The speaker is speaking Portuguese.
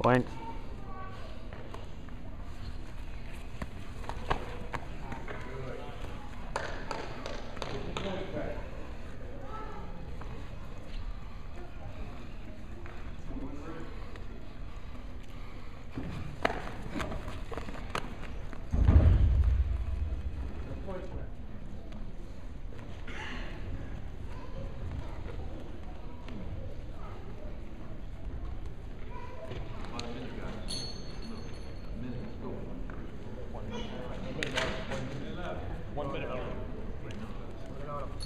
Point.